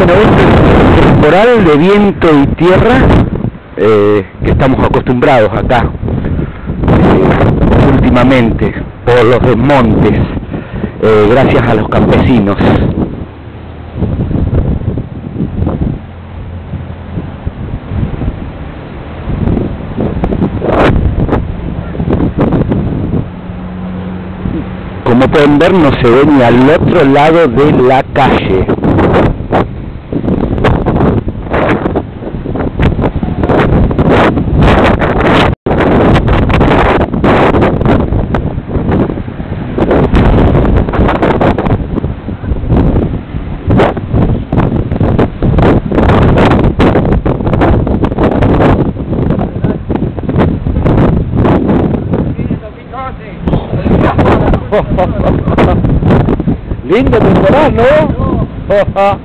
Bueno, es temporal de viento y tierra eh, que estamos acostumbrados acá eh, últimamente por los desmontes, eh, gracias a los campesinos. Como pueden ver no se ve ni al otro lado de la calle. Lindo temporal, ¿no?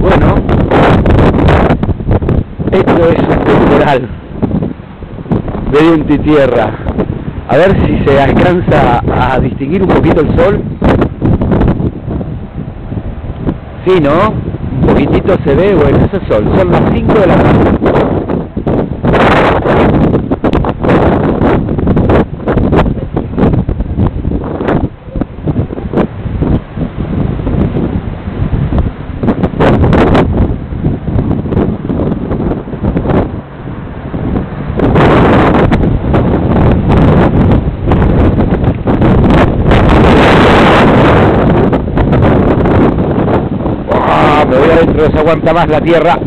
bueno, esto es un temporal de viento y tierra. A ver si se alcanza a distinguir un poquito el sol. Sí, ¿no? Un poquitito se ve, bueno, ese es sol. Son las 5 de la tarde. Se aguanta más la tierra.